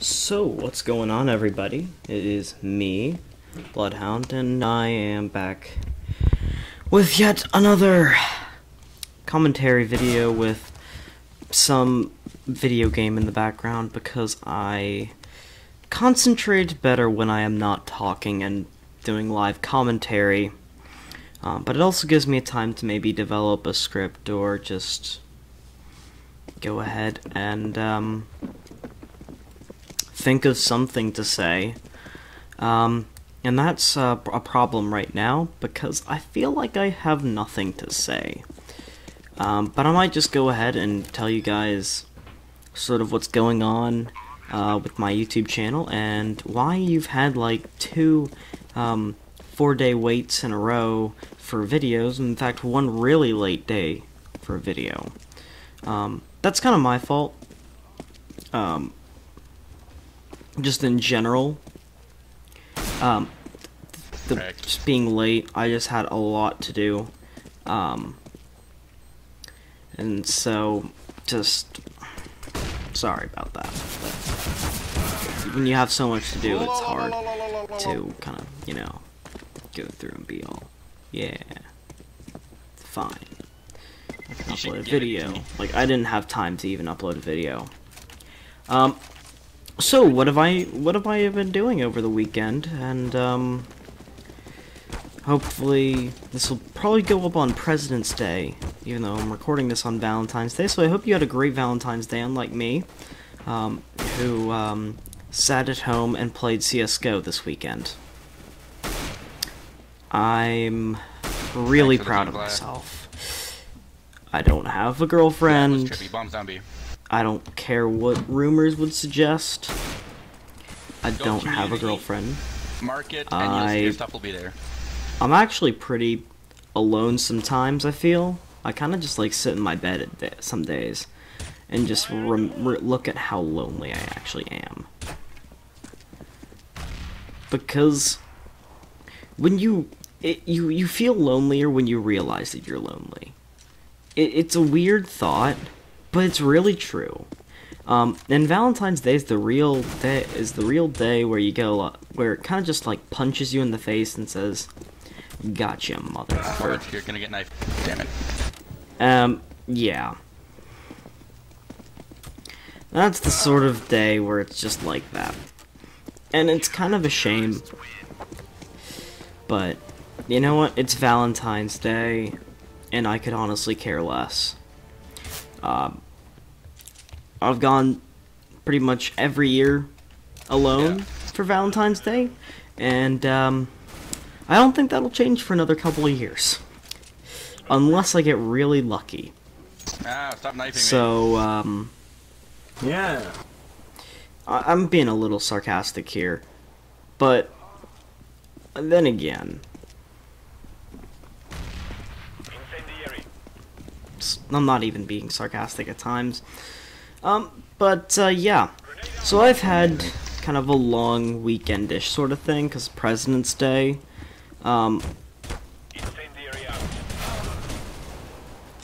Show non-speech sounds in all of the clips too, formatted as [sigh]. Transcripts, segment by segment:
So, what's going on, everybody? It is me, Bloodhound, and I am back with yet another commentary video with some video game in the background because I concentrate better when I am not talking and doing live commentary. Um, but it also gives me a time to maybe develop a script or just go ahead and um, think of something to say. Um, and that's a problem right now because I feel like I have nothing to say. Um, but I might just go ahead and tell you guys sort of what's going on uh, with my YouTube channel and why you've had like two um, four day waits in a row for videos. In fact, one really late day for a video. Um, that's kind of my fault. Um, just in general. Um, the, just being late, I just had a lot to do. Um, and so, just sorry about that. But when you have so much to do, it's hard to kind of, you know, go through and be all, yeah, fine. I can upload a video. Like, I didn't have time to even upload a video. Um, so what have I what have I been doing over the weekend? And um, hopefully this will probably go up on President's Day, even though I'm recording this on Valentine's Day. So I hope you had a great Valentine's Day, unlike me, um, who um, sat at home and played CS:GO this weekend. I'm really proud of myself. I don't have a girlfriend. I don't care what rumors would suggest. I don't have a girlfriend. Market and I, your stuff will be there. I'm actually pretty alone sometimes, I feel. I kind of just like sit in my bed some days and just look at how lonely I actually am. Because when you it, you you feel lonelier when you realize that you're lonely. It, it's a weird thought, but it's really true. Um, and Valentine's Day is the real day is the real day where you go where it kind of just like punches you in the face and says, "Gotcha, motherfucker." You're gonna get knifed. Damn it. Um. Yeah. That's the sort of day where it's just like that, and it's kind of a shame. But you know what? It's Valentine's Day, and I could honestly care less. Um, I've gone pretty much every year alone yeah. for Valentine's Day, and um, I don't think that'll change for another couple of years, unless I get really lucky. Ah, stop knifing so, me. um, yeah, I- I'm being a little sarcastic here, but then again, I'm not even being sarcastic at times. Um, but, uh, yeah. So I've had kind of a long weekendish sort of thing, because President's Day. Um,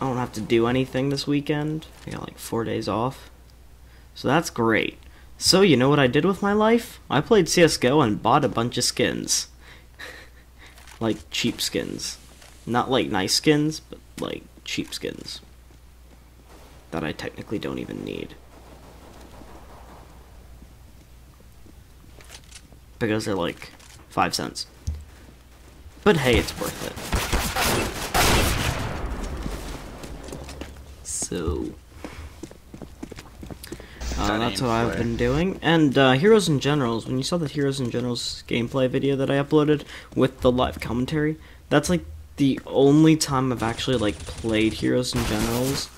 I don't have to do anything this weekend. I got like four days off. So that's great. So, you know what I did with my life? I played CSGO and bought a bunch of skins. [laughs] like, cheap skins. Not like nice skins, but like cheap skins that I technically don't even need. Because they're like five cents. But hey, it's worth it. So... Uh, that's what I've been doing. And uh, Heroes and Generals, when you saw the Heroes and Generals gameplay video that I uploaded with the live commentary, that's like the only time I've actually like played Heroes and Generals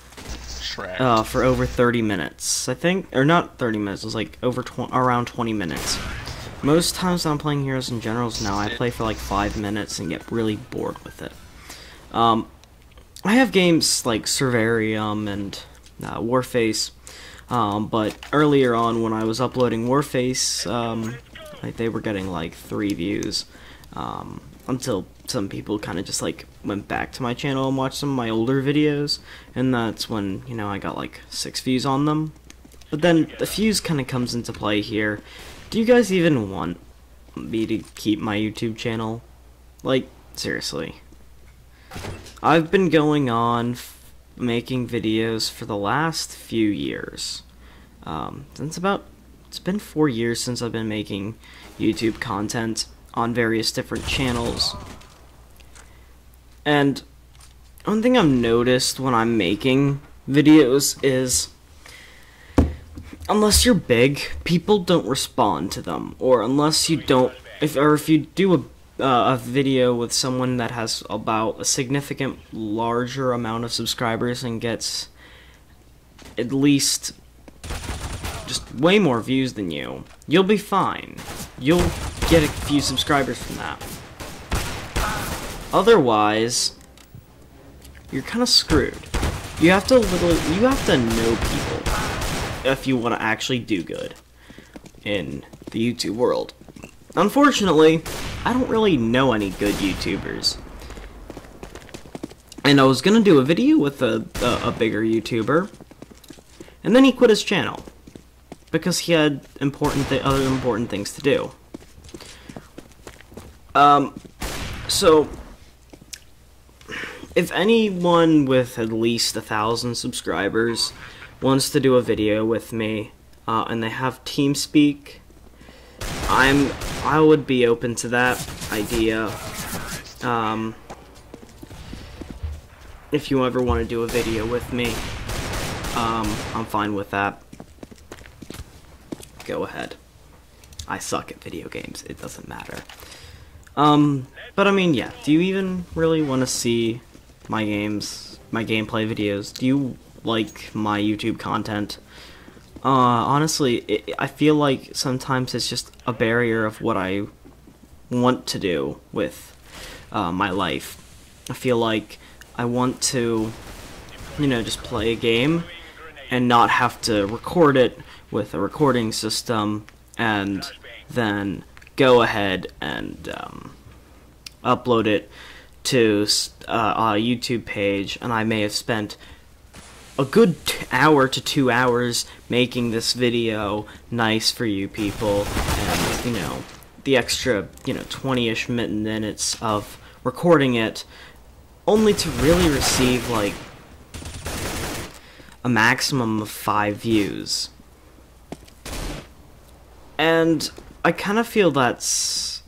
uh, for over 30 minutes, I think, or not 30 minutes. It was like over tw around 20 minutes. Most times I'm playing Heroes and Generals now, I play for like five minutes and get really bored with it. Um, I have games like Survarium and uh, Warface, um, but earlier on when I was uploading Warface, um, like they were getting like three views. Um, until some people kind of just like went back to my channel and watched some of my older videos and that's when you know I got like six views on them but then the fuse kind of comes into play here. Do you guys even want me to keep my YouTube channel? Like, seriously. I've been going on making videos for the last few years. Um, since about, it's been four years since I've been making YouTube content on various different channels. And one thing I've noticed when I'm making videos is unless you're big, people don't respond to them, or unless you don't, if or if you do a uh, a video with someone that has about a significant larger amount of subscribers and gets at least just way more views than you, you'll be fine. You'll get a few subscribers from that. Otherwise, you're kind of screwed. You have to literally, you have to know people if you want to actually do good in the YouTube world. Unfortunately, I don't really know any good YouTubers. And I was gonna do a video with a, a, a bigger YouTuber, and then he quit his channel because he had important other important things to do. Um, so if anyone with at least a thousand subscribers wants to do a video with me, uh, and they have TeamSpeak I'm I would be open to that idea. Um, if you ever want to do a video with me, um, I'm fine with that. Go ahead. I suck at video games. It doesn't matter. Um, but I mean, yeah. Do you even really want to see my games, my gameplay videos? Do you like my YouTube content? Uh, honestly, it, I feel like sometimes it's just a barrier of what I want to do with uh, my life. I feel like I want to, you know, just play a game and not have to record it with a recording system and then go ahead and um, upload it to uh, a YouTube page, and I may have spent a good hour to two hours making this video nice for you people. And you know the extra you know 20ish minutes of recording it only to really receive like a maximum of five views and I kind of feel that's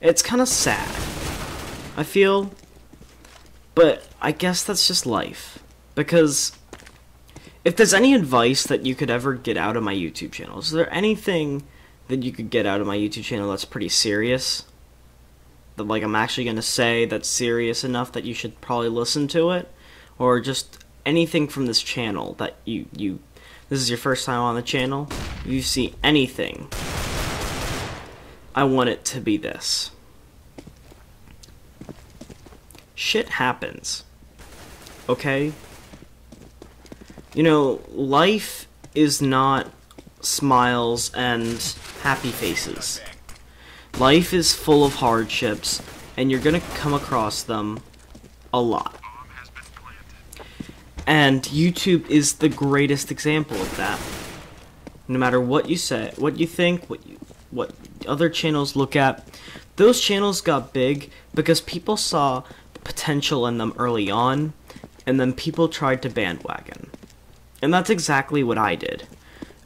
it's kind of sad I feel but I guess that's just life because if there's any advice that you could ever get out of my YouTube channel, is there anything that you could get out of my YouTube channel that's pretty serious? That like I'm actually gonna say that's serious enough that you should probably listen to it? Or just anything from this channel that you you this is your first time on the channel, you see anything, I want it to be this. Shit happens. Okay? you know, life is not smiles and happy faces. Life is full of hardships, and you're gonna come across them a lot. And YouTube is the greatest example of that. No matter what you say, what you think, what you, what other channels look at, those channels got big because people saw potential in them early on, and then people tried to bandwagon. And that's exactly what I did.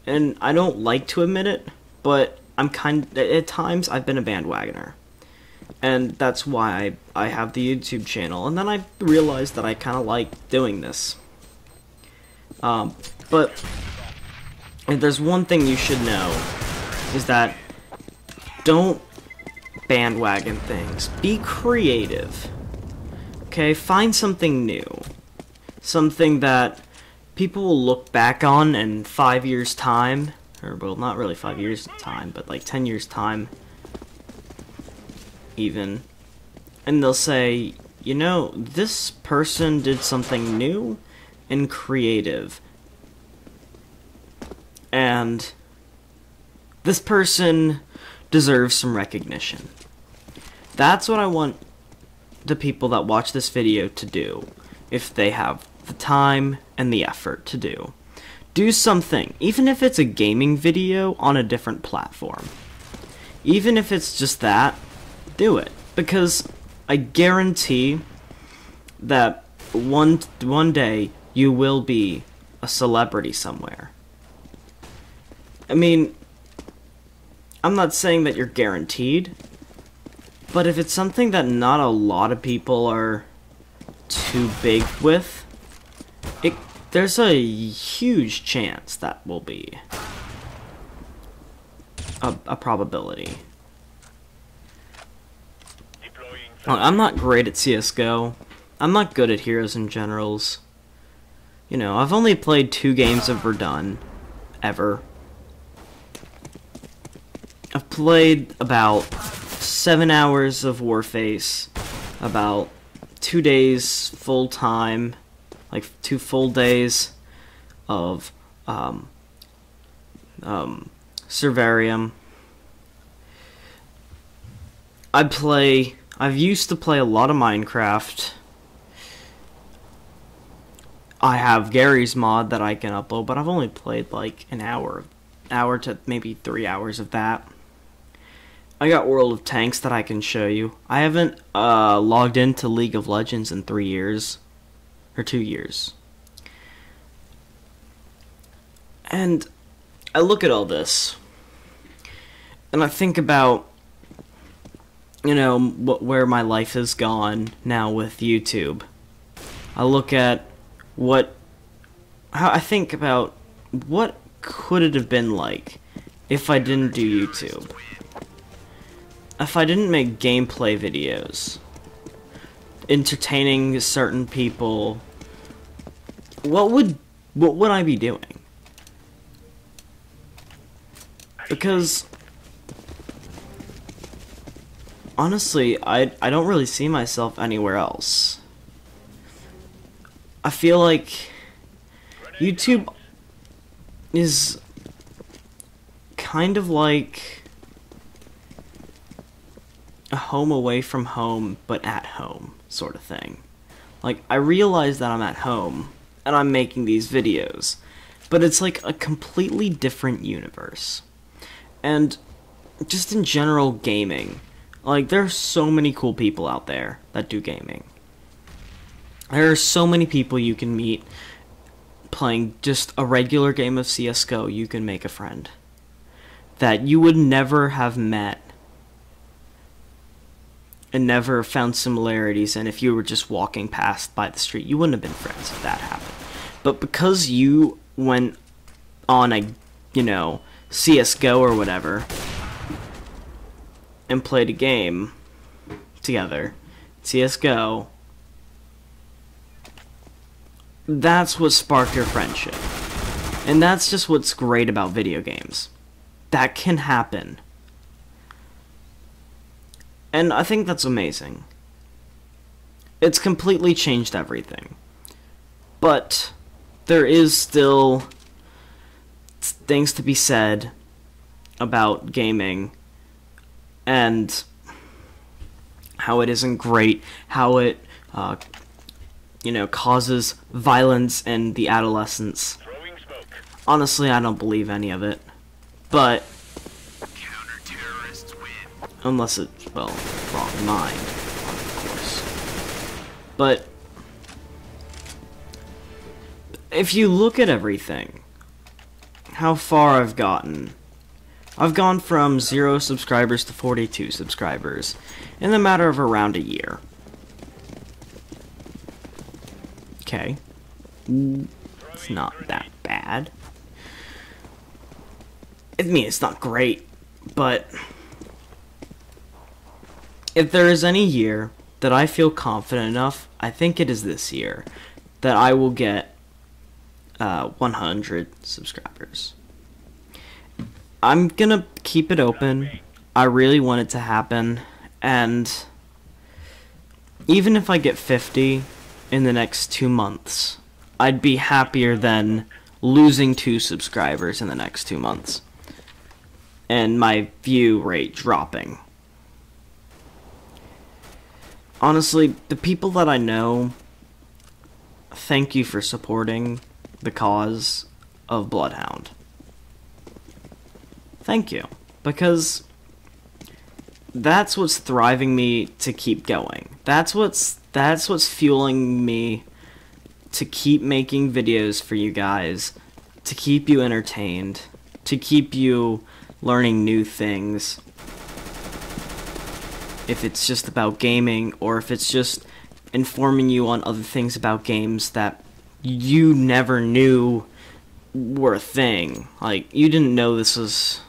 And I don't like to admit it, but I'm kind at times I've been a bandwagoner. And that's why I, I have the YouTube channel. And then I realized that I kind of like doing this. Um, but if there's one thing you should know is that don't bandwagon things. Be creative. Okay, find something new. Something that people will look back on in five years' time, or well, not really five years' time, but like ten years' time, even, and they'll say, you know, this person did something new and creative, and this person deserves some recognition. That's what I want the people that watch this video to do if they have the time and the effort to do. do something, even if it's a gaming video on a different platform. Even if it's just that, do it. Because I guarantee that one one day you will be a celebrity somewhere. I mean, I'm not saying that you're guaranteed, but if it's something that not a lot of people are too big with, it there's a huge chance that will be a, a probability. I'm not great at CSGO. I'm not good at Heroes and Generals. You know, I've only played two games of Verdun. Ever. Played about seven hours of Warface. About two days full time. Like two full days of um, um, Survarium. I play I've used to play a lot of Minecraft. I have Garry's Mod that I can upload, but I've only played like an hour, hour to maybe three hours of that. I got World of Tanks that I can show you. I haven't uh, logged into League of Legends in three years, or two years. And I look at all this, and I think about you know, where my life has gone now with YouTube. I look at what, how I think about what could it have been like if I didn't do YouTube. If I didn't make gameplay videos, entertaining certain people, what would, what would I be doing? Because honestly, I I don't really see myself anywhere else. I feel like YouTube is kind of like a home away from home, but at home sort of thing. Like, I realize that I'm at home and I'm making these videos, but it's like a completely different universe. And just in general, gaming like, there are so many cool people out there that do gaming. There are so many people you can meet playing just a regular game of CSGO, you can make a friend. That you would never have met and never found similarities, and if you were just walking past by the street, you wouldn't have been friends if that happened. But because you went on a, you know, CSGO or whatever, and played a game together, CSGO, that's what sparked your friendship. And that's just what's great about video games. That can happen. And I think that's amazing. It's completely changed everything. But there is still things to be said about gaming and how it isn't great, how it, uh, you know, causes violence in the adolescents. Honestly, I don't believe any of it. But, unless it's, well, wrong mind, of course. But, if you look at everything, how far I've gotten, I've gone from 0 subscribers to 42 subscribers in the matter of around a year. Okay. It's not that bad. I mean, it's not great, but if there is any year that I feel confident enough, I think it is this year, that I will get uh, 100 subscribers. I'm gonna keep it open. I really want it to happen, and even if I get 50 in the next two months, I'd be happier than losing two subscribers in the next two months and my view rate dropping. Honestly, the people that I know, thank you for supporting the cause. of Bloodhound. Thank you. Because that's what's thriving me to keep going. That's what's that's what's fueling me to keep making videos for you guys, to keep you entertained, to keep you learning new things. If it's just about gaming or if it's just informing you on other things about games that you never knew were a thing. Like you didn't know this was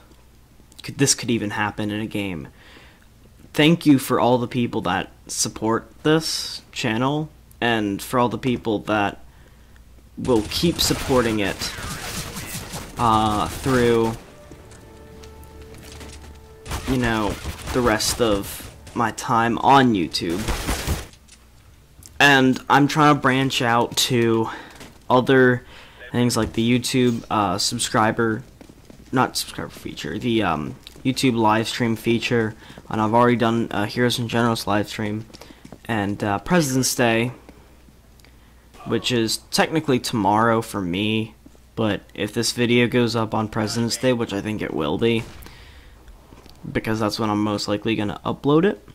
could, this could even happen in a game. Thank you for all the people that support this channel and for all the people that will keep supporting it uh, through you know the rest of my time on YouTube. And I'm trying to branch out to other things like the YouTube uh, subscriber, not subscriber feature, the um, YouTube live stream feature, and I've already done uh, Heroes and Generals live stream, and uh, President's Day, which is technically tomorrow for me, but if this video goes up on President's Day, which I think it will be, because that's when I'm most likely going to upload it,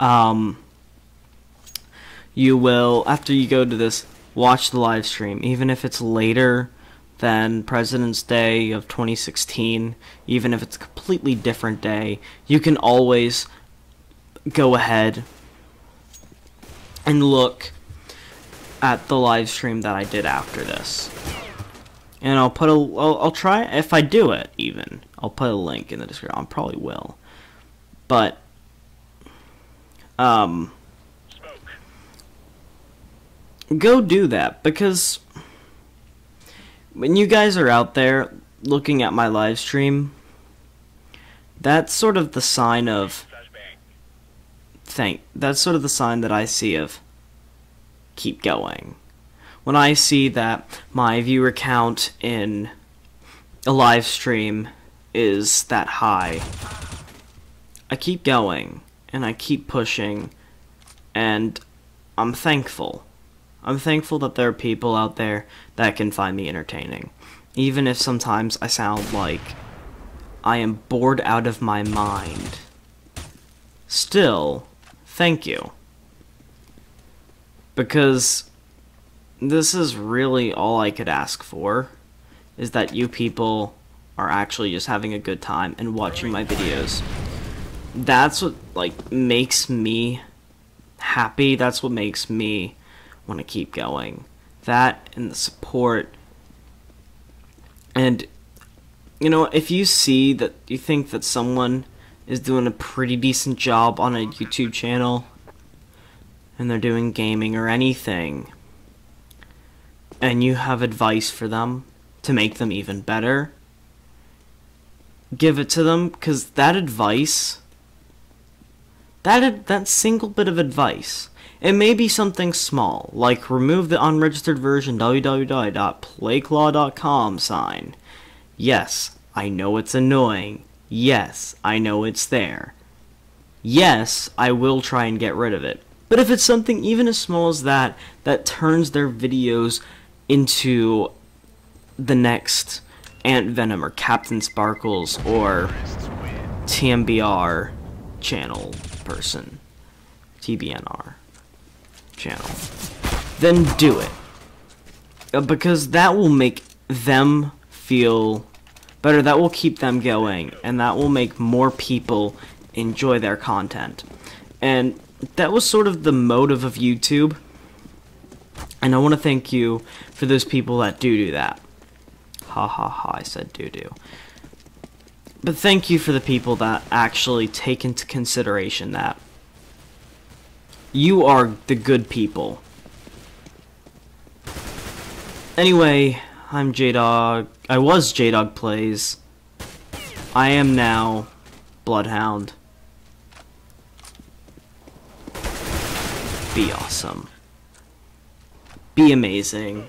um, you will, after you go to this, watch the live stream, even if it's later than President's Day of 2016, even if it's a completely different day, you can always go ahead and look at the live stream that I did after this. And I'll put a, I'll, I'll try, if I do it even, I'll put a link in the description, I probably will. But, um, go do that because when you guys are out there looking at my live stream, that's sort of the sign of thank that's sort of the sign that I see of keep going. When I see that my viewer count in a live stream is that high, I keep going and I keep pushing and I'm thankful. I'm thankful that there are people out there that can find me entertaining. Even if sometimes I sound like I am bored out of my mind. Still, thank you. Because this is really all I could ask for, is that you people are actually just having a good time and watching my videos. That's what, like, makes me happy. That's what makes me want to keep going. That and the support. And, you know, if you see that you think that someone is doing a pretty decent job on a YouTube channel, and they're doing gaming or anything, and you have advice for them to make them even better, give it to them, because that advice, that, that single bit of advice, it may be something small, like remove the unregistered version www.playclaw.com sign. Yes, I know it's annoying. Yes, I know it's there. Yes, I will try and get rid of it. But if it's something even as small as that, that turns their videos into the next AntVenom or CaptainSparklez or TMBR channel person. TBNR channel, then do it. Uh, because that will make them feel better, that will keep them going, and that will make more people enjoy their content. And that was sort of the motive of YouTube. And I want to thank you for those people that do do that. Ha ha ha, I said do do. But thank you for the people that actually take into consideration that. You are the good people. Anyway, I'm J-Dog. I was J-Dog Plays. I am now Bloodhound. Be awesome. Be amazing.